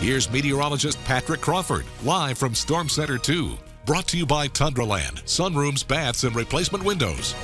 Here's meteorologist Patrick Crawford, live from Storm Center 2. Brought to you by Tundraland, sunrooms, baths, and replacement windows.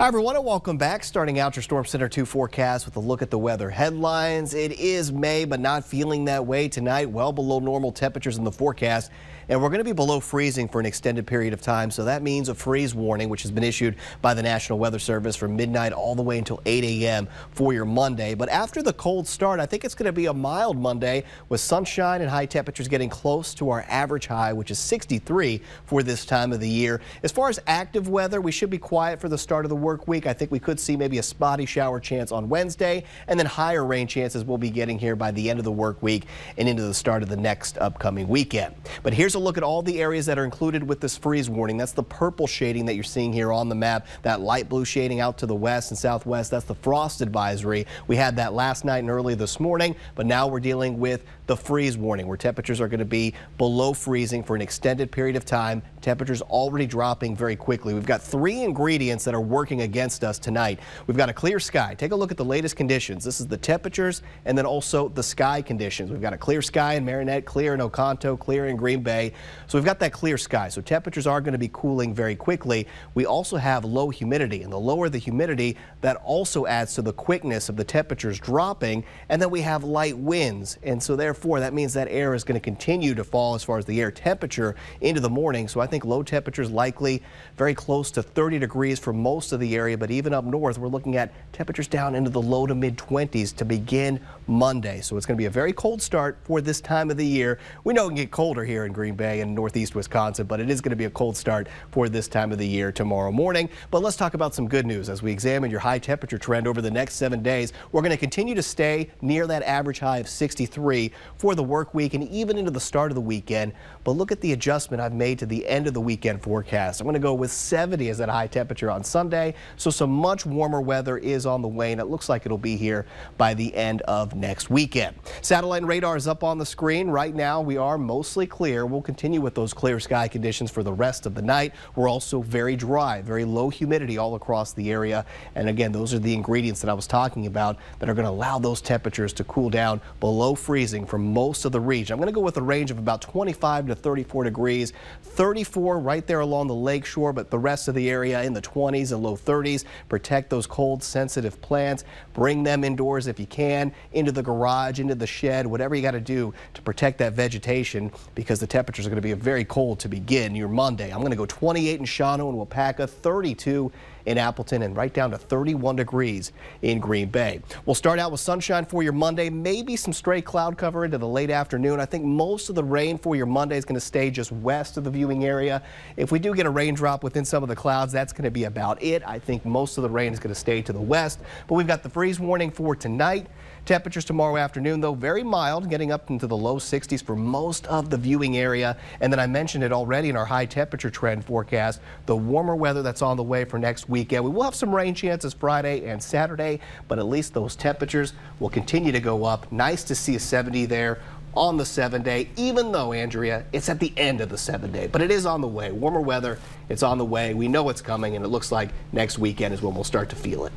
Hi everyone and welcome back. Starting out your Storm Center 2 forecast with a look at the weather headlines. It is May but not feeling that way tonight. Well below normal temperatures in the forecast and we're going to be below freezing for an extended period of time. So that means a freeze warning which has been issued by the National Weather Service from midnight all the way until 8 a.m. for your Monday. But after the cold start I think it's going to be a mild Monday with sunshine and high temperatures getting close to our average high which is 63 for this time of the year. As far as active weather we should be quiet for the start of the work week. I think we could see maybe a spotty shower chance on Wednesday, and then higher rain chances we'll be getting here by the end of the work week and into the start of the next upcoming weekend. But here's a look at all the areas that are included with this freeze warning. That's the purple shading that you're seeing here on the map. That light blue shading out to the west and southwest, that's the frost advisory. We had that last night and early this morning, but now we're dealing with the freeze warning where temperatures are going to be below freezing for an extended period of time. Temperatures already dropping very quickly. We've got three ingredients that are working against us tonight. We've got a clear sky. Take a look at the latest conditions. This is the temperatures and then also the sky conditions. We've got a clear sky in Marinette, clear in Oconto, clear in Green Bay. So we've got that clear sky. So temperatures are going to be cooling very quickly. We also have low humidity and the lower the humidity that also adds to the quickness of the temperatures dropping and then we have light winds and so therefore that means that air is going to continue to fall as far as the air temperature into the morning. So I think low temperatures likely very close to 30 degrees for most of the area. But even up north, we're looking at temperatures down into the low to mid 20s to begin Monday. So it's going to be a very cold start for this time of the year. We know it can get colder here in Green Bay and northeast Wisconsin, but it is going to be a cold start for this time of the year tomorrow morning. But let's talk about some good news as we examine your high temperature trend over the next seven days. We're going to continue to stay near that average high of 63 for the work week and even into the start of the weekend. But look at the adjustment I've made to the end of the weekend forecast. I'm going to go with 70 as that high temperature on Sunday. So some much warmer weather is on the way and it looks like it'll be here by the end of next weekend. Satellite radar is up on the screen. Right now we are mostly clear. We'll continue with those clear sky conditions for the rest of the night. We're also very dry, very low humidity all across the area. And again, those are the ingredients that I was talking about that are going to allow those temperatures to cool down below freezing for most of the region. I'm going to go with a range of about 25 to 34 degrees, 34 right there along the lake shore, but the rest of the area in the 20s and low 30s. Protect those cold sensitive plants. Bring them indoors if you can, into the garage, into the shed, whatever you got to do to protect that vegetation because the temperatures are going to be very cold to begin your Monday. I'm going to go 28 in Shawano and Waupaca, 32 in Appleton and right down to 31 degrees in Green Bay. We'll start out with sunshine for your Monday, maybe some stray cloud cover into the late afternoon. I think most of the rain for your Monday is going to stay just west of the viewing area. If we do get a raindrop within some of the clouds, that's going to be about it. I think most of the rain is going to stay to the west, but we've got the freeze warning for tonight. Temperatures tomorrow afternoon, though, very mild, getting up into the low 60s for most of the viewing area. And then I mentioned it already in our high temperature trend forecast, the warmer weather that's on the way for next weekend. We will have some rain chances Friday and Saturday, but at least those temperatures will continue to go up. Nice to see a 70 there on the seven day, even though, Andrea, it's at the end of the seven day, but it is on the way. Warmer weather, it's on the way. We know it's coming, and it looks like next weekend is when we'll start to feel it.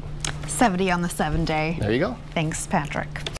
70 on the seven day. There you go. Thanks, Patrick.